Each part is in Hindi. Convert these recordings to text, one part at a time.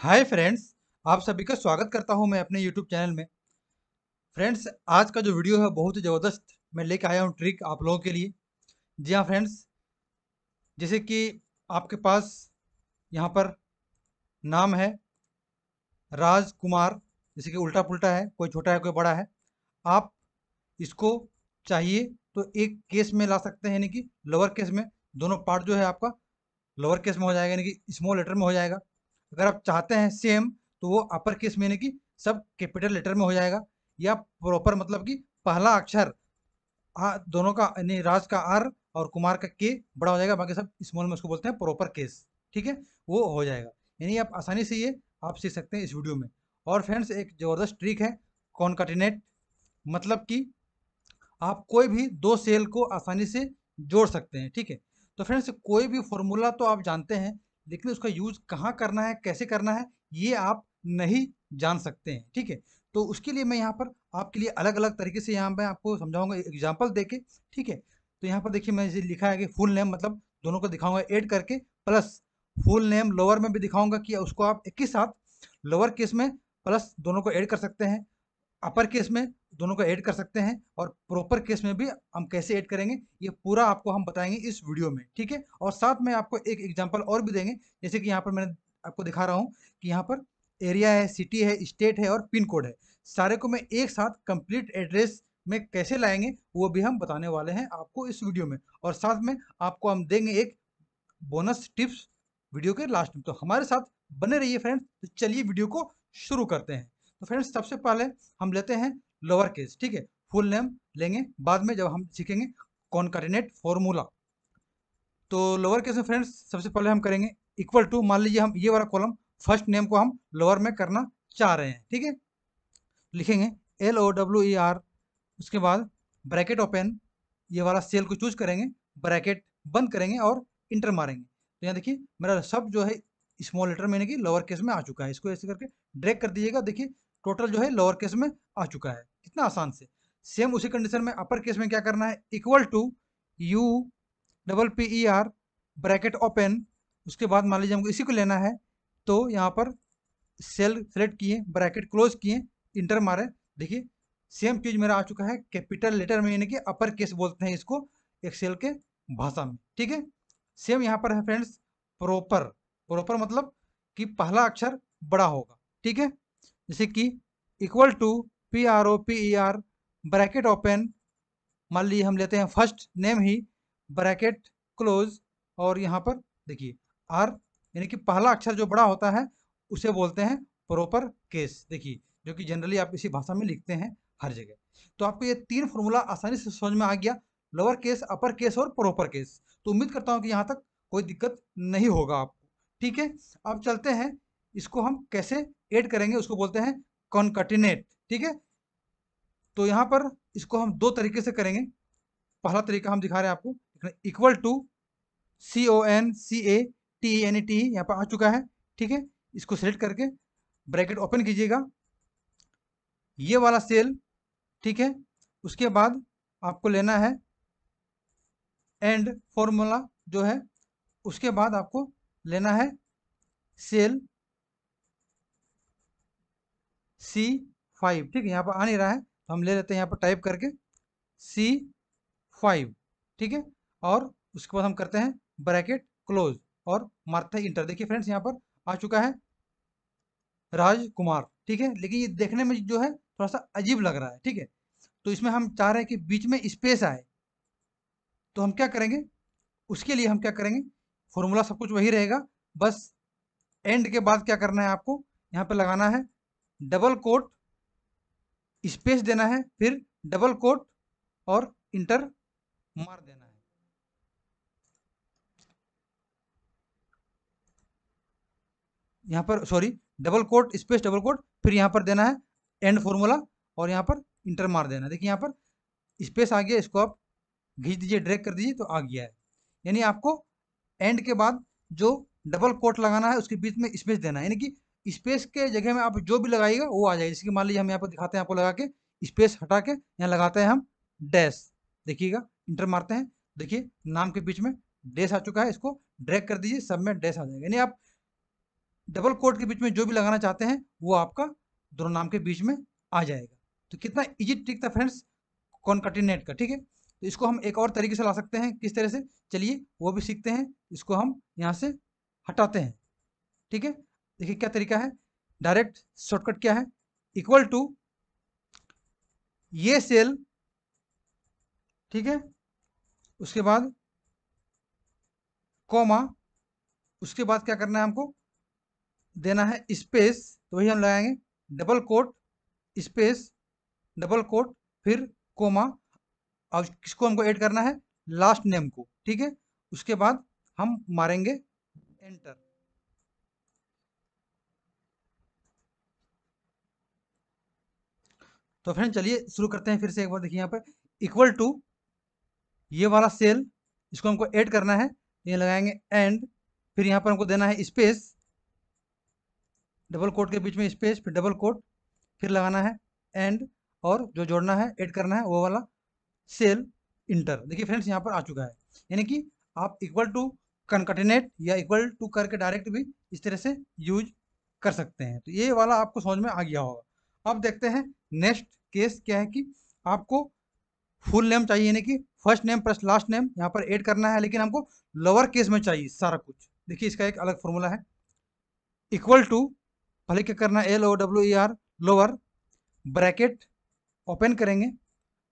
हाय फ्रेंड्स, आप सभी का स्वागत करता हूँ मैं अपने यूट्यूब चैनल में। फ्रेंड्स, आज का जो वीडियो है बहुत ही ज़बरदस्त। मैं लेके आया हूँ ट्रिक आप लोगों के लिए। जी हाँ फ्रेंड्स, जैसे कि आपके पास यहाँ पर नाम है राज कुमार जैसे कि उल्टा पुल्टा है, कोई छोटा है, कोई बड़ा है। आप इसको चाहिए तो एक केस में ला सकते हैं, यानी कि लोअर केस में। दोनों पार्ट जो है आपका लोअर केस में हो जाएगा, यानी कि स्मॉल लेटर में हो जाएगा। अगर आप चाहते हैं सेम तो वो अपर केस में यानी कि सब कैपिटल लेटर में हो जाएगा। या प्रॉपर मतलब कि पहला अक्षर आ, दोनों का यानी राज का आर और कुमार का के बड़ा हो जाएगा बाकी सब स्मॉल में उसको बोलते हैं प्रॉपर केस ठीक है? वो हो जाएगा। यानी आप आसानी से ये आप सीख सकते हैं इस वीडियो में। और फ्रेंड्स एक ज़बरदस्त ट्रिक है कॉनकटिनेट मतलब कि आप कोई भी दो सेल को आसानी से जोड़ सकते हैं ठीक है? तो फ्रेंड्स कोई भी फॉर्मूला तो आप जानते हैं लेकिन उसका यूज़ कहाँ करना है, कैसे करना है, ये आप नहीं जान सकते हैं, ठीक है? तो उसके लिए मैं यहाँ पर आपके लिए अलग अलग तरीके से यहाँ पर आपको समझाऊँगा एग्ज़ाम्पल दे के, ठीक है? तो यहाँ पर देखिए मैं लिखा है कि फुल नेम मतलब दोनों को दिखाऊँगा एड करके प्लस फुल नेम लोअर में भी दिखाऊँगा कि उसको आप एक ही साथ लोअर केस में प्लस दोनों को ऐड कर सकते हैं। अपर केस में दोनों को ऐड कर सकते हैं और प्रॉपर केस में भी हम कैसे ऐड करेंगे, ये पूरा आपको हम बताएँगे इस वीडियो में, ठीक है? और साथ में आपको एक एग्जांपल और भी देंगे, जैसे कि यहाँ पर मैंने आपको दिखा रहा हूँ कि यहाँ पर एरिया है सिटी है स्टेट है और पिन कोड है। सारे को मैं एक साथ कंप्लीट एड्रेस में कैसे लाएँगे, वो भी हम बताने वाले हैं आपको इस वीडियो में। और साथ में आपको हम देंगे एक बोनस टिप्स वीडियो के लास्ट में। तो हमारे साथ बने रहिए फ्रेंड्स तो चलिए वीडियो को शुरू करते हैं। फ्रेंड्स सबसे पहले हम लेते हैं लोअर केस ठीक है? फुल नेम लेंगे, बाद में जब हम सीखेंगे कॉनकार्डिनेट फॉर्मूला तो लोअर केस में फ्रेंड्स सबसे पहले हम करेंगे इक्वल टू मान लीजिए हम ये वाला कॉलम फ़र्स्ट नेम को हम लोअर में करना चाह रहे हैं, ठीक है? लिखेंगे L O W E R उसके बाद ब्रैकेट ओपन ये वाला सेल को चूज़ करेंगे ब्रैकेट बंद करेंगे और इंटर मारेंगे। तो यहाँ देखिए, मेरा सब जो है स्मॉल लेटर में कि लोअर केस में आ चुका है। इसको ऐसे करके ड्रैग कर दीजिएगा। देखिए टोटल जो है लोअर केस में आ चुका है कितना आसान से। सेम उसी कंडीशन में अपर केस में क्या करना है? Equal to U double P E R bracket open उसके बाद मान लीजिए हमको इसी को लेना है तो यहाँ पर सेल सेलेक्ट किए ब्रैकेट क्लोज किए इंटर मारे। देखिए सेम चीज़ मेरा आ चुका है कैपिटल लेटर में, यानी कि अपर केस बोलते हैं इसको एक्सेल के भाषा में, ठीक है? सेम यहाँ पर है फ्रेंड्स प्रॉपर प्रॉपर मतलब कि पहला अक्षर बड़ा होगा, ठीक है? जैसे कि equal to P R O P E R bracket open मान लीजिए हम लेते हैं फ़र्स्ट नेम ही ब्रैकेट क्लोज और यहाँ पर देखिए आर यानी कि पहला अक्षर जो बड़ा होता है, उसे बोलते हैं प्रॉपर केस देखिए, जो कि जनरली आप इसी भाषा में लिखते हैं हर जगह। तो आपको ये तीन फॉर्मूला आसानी से समझ में आ गया लोअर केस अपर केस और प्रॉपर केस तो उम्मीद करता हूँ कि यहाँ तक कोई दिक्कत नहीं होगा आपको। ठीक है, अब चलते हैं इसको हम कैसे ऐड करेंगे, उसको बोलते हैं कॉनकटिनेट ठीक है? तो यहाँ पर इसको हम दो तरीके से करेंगे। पहला तरीका हम दिखा रहे हैं आपको equal to C O N C A T N E T यहाँ पर आ चुका है, ठीक है? इसको सेलेक्ट करके ब्रैकेट ओपन कीजिएगा। ये वाला सेल ठीक है? उसके बाद आपको लेना है एंड फॉर्मूला जो है, उसके बाद आपको लेना है सेल सी फाइव ठीक है, यहाँ पर आ नहीं रहा है तो हम ले लेते हैं यहाँ पर टाइप करके सी फाइव ठीक है, और उसके बाद हम करते हैं ब्रैकेट क्लोज और मारते हैं इंटर देखिए फ्रेंड्स यहाँ पर आ चुका है राजकुमार, ठीक है, लेकिन ये देखने में जो है थोड़ा सा अजीब लग रहा है, ठीक है तो इसमें हम चाह रहे हैं कि बीच में स्पेस आए तो हम क्या करेंगे, उसके लिए हम क्या करेंगे फॉर्मूला सब कुछ वही रहेगा, बस एंड के बाद क्या करना है आपको, यहाँ पे लगाना है डबल कोट स्पेस देना है, फिर डबल कोट और इंटर मार देना है। यहाँ पर sorry double quote space double quote, फिर यहाँ पर देना है एंड फॉर्मूला और यहाँ पर इंटर मार देना है। देखिए यहाँ पर स्पेस आ गया, इसको आप घींच दीजिए ड्रैग कर दीजिए तो आ गया है। यानी आपको एंड के बाद जो डबल कोट लगाना है, उसके बीच में स्पेस देना है। यानी कि स्पेस के जगह में आप जो भी लगाइएगा, वो आ जाएगा। जैसे कि मान लीजिए हम यहाँ पर दिखाते हैं आपको लगा के स्पेस हटा के यहाँ लगाते हैं हम डैश देखिएगा इंटर मारते हैं। देखिए, नाम के बीच में डैश आ चुका है। इसको ड्रैग कर दीजिए, सब में डैश आ जाएगा। यानी आप डबल कोट के बीच में जो भी लगाना चाहते हैं, वो आपका दोनों नाम के बीच में आ जाएगा। तो कितना इजी ट्रिक था फ्रेंड्स कॉन्कटिनेट का, ठीक है? तो इसको हम एक और तरीके से ला सकते हैं, किस तरह से? चलिए, वो भी सीखते हैं। इसको हम यहाँ से हटाते हैं, ठीक है? देखिए क्या तरीका है? डायरेक्ट शॉर्टकट क्या है? इक्वल टू ये सेल ठीक है? उसके बाद कॉमा उसके बाद क्या करना है हमको? देना है स्पेस तो वही हम लगाएँगे। Double quote space double quote फिर कोमा और किसको हमको ऐड करना है? लास्ट नेम को, ठीक है? उसके बाद हम मारेंगे एंटर तो फ्रेंड चलिए शुरू करते हैं फिर से एक बार देखिए यहाँ पर। इक्वल टू ये वाला सेल इसको हमको ऐड करना है, ये लगाएँगे एंड फिर यहाँ पर हमको देना है स्पेस डबल कोट के बीच में स्पेस फिर डबल कोट फिर लगाना है एंड और जो जोड़ना है ऐड करना है, वो वाला सेल इंटर देखिए फ्रेंड्स यहाँ पर आ चुका है। यानी कि आप इक्वल टू कनकटिनेट या इक्वल टू करके डायरेक्ट भी इस तरह से यूज़ कर सकते हैं। तो ये वाला आपको समझ में आ गया होगा। अब देखते हैं नेक्स्ट केस क्या है कि आपको फुल नेम चाहिए, यानी कि first name plus last name यहाँ पर ऐड करना है, लेकिन हमको लोअर केस में चाहिए सारा कुछ। देखिए, इसका एक अलग फॉर्मूला है। इक्वल टू पहले क्या करना है L O W E R lower bracket open करेंगे।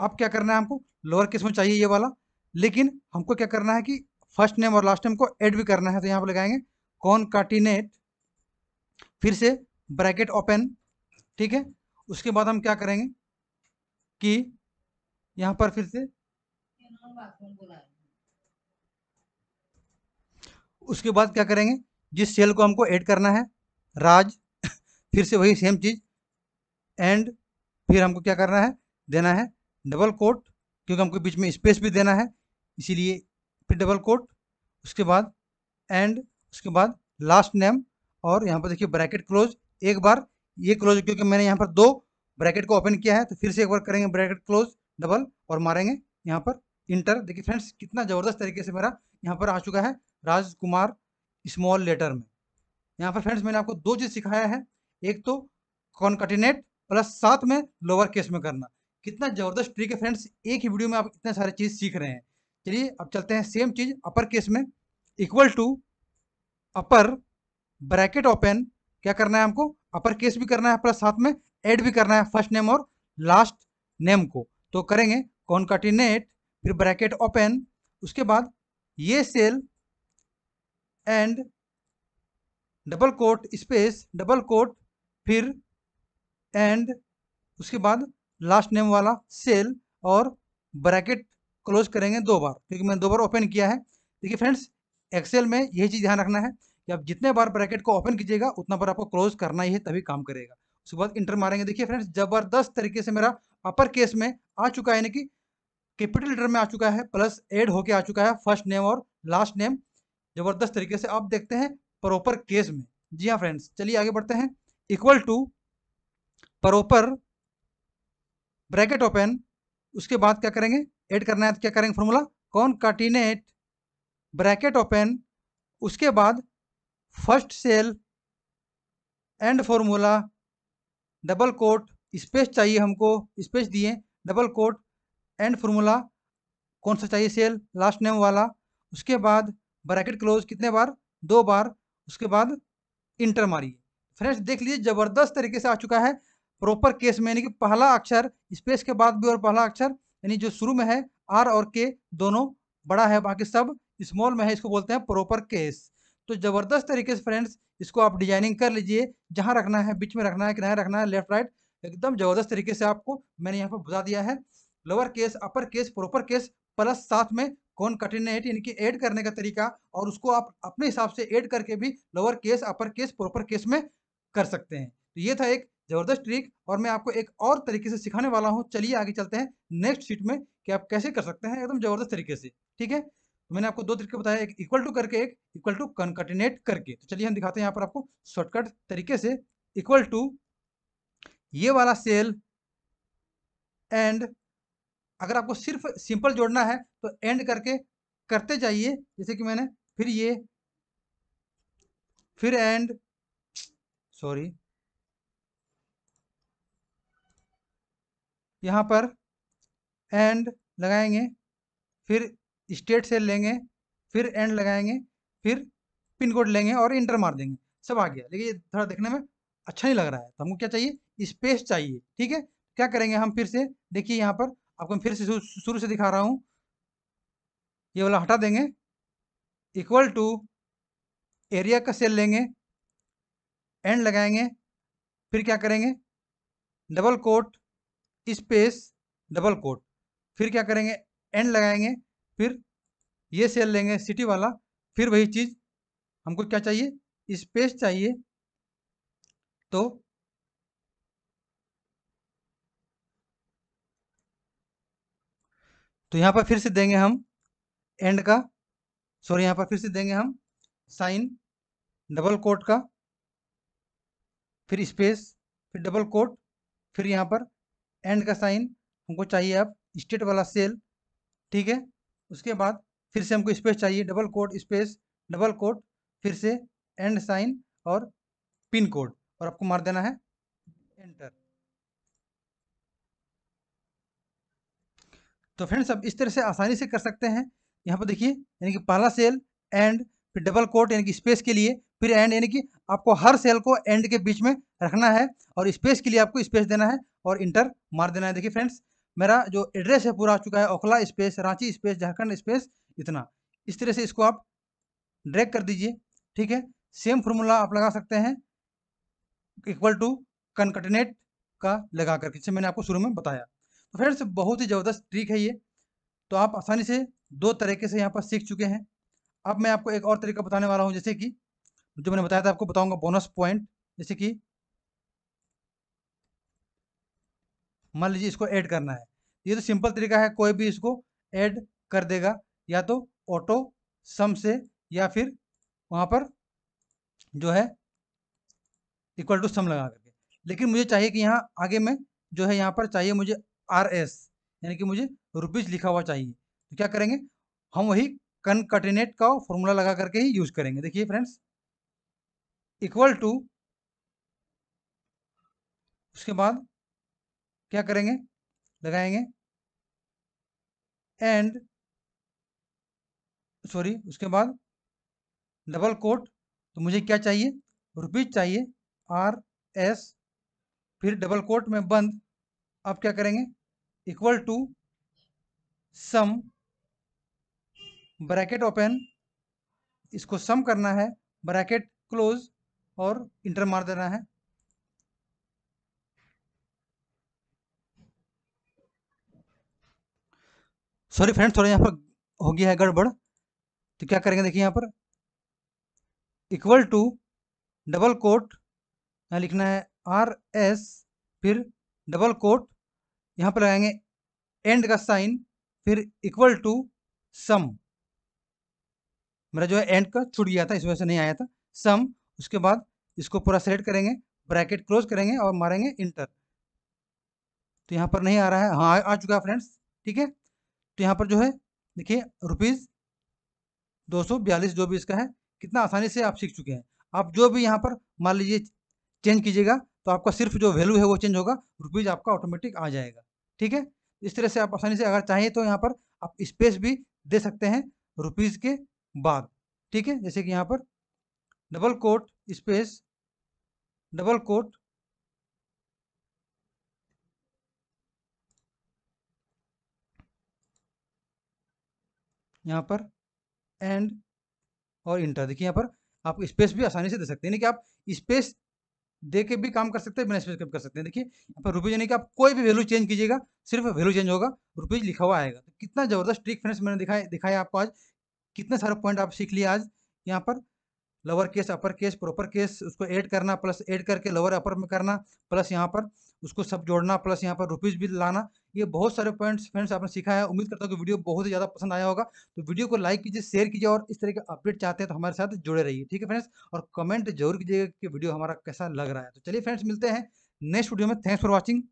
अब क्या करना है हमको? लोअर केस में चाहिए ये वाला। लेकिन हमको क्या करना है कि फ़र्स्ट नेम और लास्ट नेम को ऐड भी करना है तो यहाँ पर लगाएँगे। कौन फिर से ब्रैकेट ओपन ठीक है? उसके बाद हम क्या करेंगे कि यहाँ पर फिर से उसके बाद क्या करेंगे, जिस सेल को हमको ऐड करना है, राज, फिर से वही सेम चीज़ एंड फिर हमको क्या करना है, देना है डबल कोट क्योंकि हमको बीच में स्पेस भी देना है, इसीलिए फिर डबल कोट उसके बाद एंड उसके बाद लास्ट नेम और यहाँ पर देखिए ब्रैकेट क्लोज एक बार ये क्लोज क्योंकि मैंने यहाँ पर दो ब्रैकेट को ओपन किया है तो फिर से एक बार करेंगे ब्रैकेट क्लोज डबल और मारेंगे यहाँ पर इंटर देखिए फ्रेंड्स कितना ज़बरदस्त तरीके से मेरा यहाँ पर आ चुका है राजकुमार स्मॉल लेटर में। यहाँ पर फ्रेंड्स मैंने आपको दो चीज़ सिखाया है। एक तो कॉनकटिनेट प्लस साथ में लोअर केस में करना। कितना ज़बरदस्त ट्रिक है फ्रेंड्स एक ही वीडियो में आप इतने सारे चीज़ सीख रहे हैं। चलिए अब चलते हैं सेम चीज़ अपर केस में equal to upper bracket open क्या करना है हमको? अपर केस भी करना है प्लस साथ में, ऐड भी करना है फ़र्स्ट नेम और लास्ट नेम को। तो करेंगे कॉन्काटिनेट फिर ब्रैकेट ओपन उसके बाद ये cell and double quote space double quote फिर एंड उसके बाद लास्ट नेम वाला सेल और ब्रैकेट क्लोज करेंगे दो बार। क्योंकि मैंने दो बार ओपन किया है। देखिए फ्रेंड्स एक्सेल में यही चीज़ ध्यान रखना है। कि आप जितने बार ब्रैकेट को ओपन कीजिएगा, उतना बार आपको क्लोज करना ही है, तभी काम करेगा। उसके बाद इंटर मारेंगे। देखिए फ्रेंड्स ज़बरदस्त तरीके से मेरा अपर केस में आ चुका है, यानी कि कैपिटल लेटर में आ चुका है प्लस एड होके आ चुका है फ़र्स्ट नेम और लास्ट नेम ज़बरदस्त तरीके से आप देखते हैं प्रॉपर केस में। जी हाँ फ्रेंड्स चलिए आगे बढ़ते हैं। Equal to proper bracket open उसके बाद क्या करेंगे? ऐड करना है तो क्या करेंगे फॉर्मूला कौन काटिनेट ब्रैकेट ओपन उसके बाद first cell and formula, double quote, space चाहिए हमको, स्पेस दिए, डबल कोट एंड फॉर्मूला, कौन सा चाहिए सेल, लास्ट नेम वाला, उसके बाद ब्रैकेट क्लोज कितने बार, दो बार, उसके बाद इंटर मारिए। फ्रेंड्स देख लीजिए, ज़बरदस्त तरीके से आ चुका है, प्रॉपर केस में, यानी कि पहला अक्षर, स्पेस के बाद भी और पहला अक्षर, यानी जो शुरू में है, आर और के दोनों, बड़ा है, बाकी सब स्मॉल में है, इसको बोलते हैं प्रॉपर केस तो ज़बरदस्त तरीके से फ्रेंड्स इसको आप डिज़ाइनिंग कर लीजिए। जहाँ रखना है, बीच में रखना है कि नहीं रखना है लेफ़्ट राइट एकदम ज़बरदस्त तरीके से आपको मैंने यहाँ पर बता दिया है। Lower case upper case proper case plus साथ में कौन कटिनेट यानी कि ऐड करने का तरीका, और उसको आप अपने हिसाब से ऐड करके भी lower case upper case proper case में कर सकते हैं। तो ये था एक ज़बरदस्त ट्रिक और मैं आपको एक और तरीके से सिखाने वाला हूँ। चलिए आगे चलते हैं। नेक्स्ट शीट में कि आप कैसे कर सकते हैं, एकदम ज़बरदस्त तरीके से। ठीक है? तो मैंने आपको दो तरीके बताया एक इक्वल टू करके, एक इक्वल टू कनकटिनेट करके। तो चलिए हम दिखाते हैं यहाँ पर आपको शॉर्टकट तरीके से इक्वल टू ये वाला सेल एंड अगर आपको सिर्फ़ सिंपल जोड़ना है तो एंड करके करते जाइए। जैसे कि मैंने फिर ये, फिर एंड सॉरी यहाँ पर एंड लगाएँगे, फिर स्टेट सेल लेंगे, फिर एंड लगाएँगे, फिर पिन कोड लेंगे और इंटर मार देंगे। सब आ गया। लेकिन ये थोड़ा देखने में अच्छा नहीं लग रहा है। तो हमको क्या चाहिए? स्पेस चाहिए, ठीक है? क्या करेंगे हम फिर से? देखिए यहाँ पर आपको फिर से शुरू से दिखा रहा हूँ। ये वाला हटा देंगे। इक्वल टू एरिया का सेल लेंगे, एंड लगाएँगे, फिर क्या करेंगे? Double quote, space, double quote. फिर क्या करेंगे? एंड लगाएँगे फिर ये सेल लेंगे सिटी वाला, फिर वही चीज़ हमको क्या चाहिए? स्पेस चाहिए। तो तो यहाँ पर फिर से देंगे हम एंड का सॉरी यहाँ पर फिर से देंगे हम साइन डबल कोट का, फिर स्पेस फिर डबल कोट फिर यहाँ पर एंड का साइन हमको चाहिए अब स्टेट वाला सेल ठीक है? उसके बाद फिर से हमको स्पेस चाहिए, double quote space, double quote, फिर से एंड साइन और पिन कोड। और आपको मार देना है, एंटर। तो फ्रेंड्स, अब इस तरह से आसानी से कर सकते हैं। यहाँ पर देखिए, यानी कि पहला सेल, एंड, फिर डबल कोट, यानी कि स्पेस के लिए, फिर एंड, यानी कि आपको हर सेल को एंड के बीच में रखना है और स्पेस के लिए आपको स्पेस देना है और इंटर मार देना है। देखिए फ्रेंड्स मेरा जो एड्रेस है पूरा आ चुका है, Okhla space Ranchi space Jharkhand space इतना। इस तरह से इसको आप ड्रैग कर दीजिए, ठीक है? सेम फॉर्मूला आप लगा सकते हैं इक्वल टू कनकटनेट का लगा करके जैसे मैंने आपको शुरू में बताया। तो फ्रेंड्स बहुत ही ज़बरदस्त ट्रिक है ये। तो आप आसानी से दो तरीके से यहाँ पर सीख चुके हैं। अब मैं आपको एक और तरीका बताने वाला हूँ, जैसे कि जो मैंने बताया था, आपको बताऊँगा बोनस पॉइंट जैसे कि मान लीजिए इसको ऐड करना है। ये तो सिंपल तरीका है, कोई भी इसको ऐड कर देगा, या तो ऑटो सम से, या फिर वहाँ पर जो है इक्वल टू सम लगा करके। लेकिन मुझे चाहिए कि यहाँ आगे में जो है यहाँ पर चाहिए मुझे आर एस यानी कि मुझे रुपीज़ लिखा हुआ चाहिए। तो क्या करेंगे? हम वही कनकटिनेट का फॉर्मूला लगा करके ही यूज़ करेंगे। देखिए फ्रेंड्स इक्वल टू उसके बाद क्या करेंगे? लगाएँगे। एंड सॉरी उसके बाद डबल कोट तो मुझे क्या चाहिए? रुपीज़ चाहिए आर एस फिर डबल कोट में बंद। अब क्या करेंगे? Equal to sum bracket open इसको सम करना है ब्रैकेट क्लोज और इंटर मार देना है। सॉरी फ्रेंड्स थोड़ा यहाँ पर हो गया है गड़बड़। तो क्या करेंगे देखिए यहाँ पर। इक्वल टू डबल कोट यहाँ लिखना है आर एस फिर डबल कोट यहाँ पर लगाएँगे एंड का साइन फिर इक्वल टू सम मेरा जो है एंड का छूट गया था, इस वजह से नहीं आया था। सम उसके बाद इसको पूरा सेलेक्ट करेंगे ब्रैकेट क्लोज करेंगे और मारेंगे इंटर तो यहाँ पर नहीं आ रहा है। हाँ आ चुका है फ्रेंड्स ठीक है? तो यहाँ पर जो है, देखिए रुपीज़ दो सौ बयालीस जो भी इसका है, कितना आसानी से आप सीख चुके हैं। आप जो भी यहाँ पर मान लीजिए चेंज कीजिएगा तो आपका सिर्फ़ जो वैल्यू है वो चेंज होगा रुपीज़ आपका ऑटोमेटिक आ जाएगा। ठीक है? इस तरह से आप आसानी से अगर चाहें तो यहाँ पर आप स्पेस भी दे सकते हैं रुपीज़ के बाद। ठीक है? जैसे कि यहाँ पर double quote space double quote यहाँ पर एंड और इंटर देखिए यहाँ पर आप स्पेस भी आसानी से दे सकते हैं, यानी कि आप स्पेस दे के भी काम कर सकते हैं, बिना स्पेस के कर सकते हैं। देखिए, यहाँ पर रुपीज़ यानी कि आप कोई भी वैल्यू चेंज कीजिएगा, सिर्फ़ वैल्यू चेंज होगा रुपीज़ लिखा हुआ आएगा। तो कितना ज़बरदस्त ट्रिक फ्रेंड्स मैंने दिखाया दिखाया आपको आज। कितने सारे पॉइंट आप सीख लिए आज। यहाँ पर lower case upper case proper case उसको ऐड करना प्लस ऐड करके लोअर अपर में करना प्लस यहाँ पर उसको सब जोड़ना प्लस यहाँ पर रुपीज़ भी लाना, ये बहुत सारे पॉइंट्स फ्रेंड्स आपने सीखा है। उम्मीद करता हूँ कि वीडियो बहुत ही ज़्यादा पसंद आया होगा। तो वीडियो को लाइक कीजिए शेयर कीजिए और इस तरह के अपडेट चाहते हैं तो हमारे साथ जुड़े रहिए, ठीक है फ्रेंड्स और कमेंट ज़रूर कीजिएगा कि वीडियो हमारा कैसा लग रहा है। तो चलिए फ्रेंड्स मिलते हैं नेक्स्ट वीडियो में। Thanks for watching